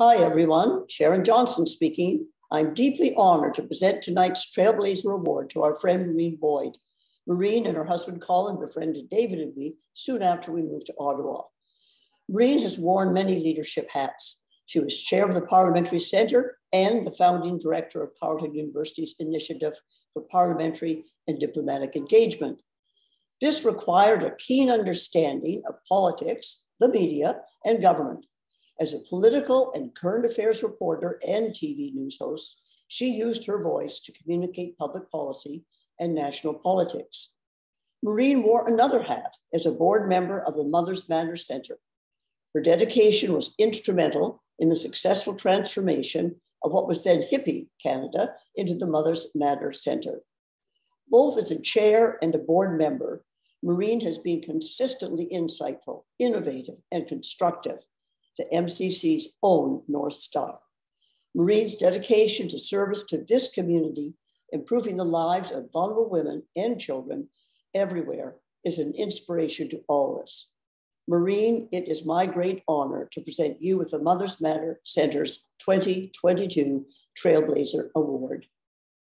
Hi, everyone. Sharon Johnston speaking. I'm deeply honored to present tonight's Trailblazer Award to our friend Maureen Boyd. Maureen and her husband Colin befriended David and me soon after we moved to Ottawa. Maureen has worn many leadership hats. She was chair of the Parliamentary Centre and the founding director of Carleton University's Initiative for Parliamentary and Diplomatic Engagement. This required a keen understanding of politics, the media, and government. As a political and current affairs reporter and TV news host, she used her voice to communicate public policy and national politics. Maureen wore another hat as a board member of the Mothers Matter Center. Her dedication was instrumental in the successful transformation of what was then HIPPY Canada into the Mothers Matter Center. Both as a chair and a board member, Maureen has been consistently insightful, innovative, and constructive the MCC's own North Star. Maureen's dedication to service to this community, improving the lives of vulnerable women and children everywhere, is an inspiration to all of us. Marine, it is my great honor to present you with the Mothers Matter Center's 2022 Trailblazer Award.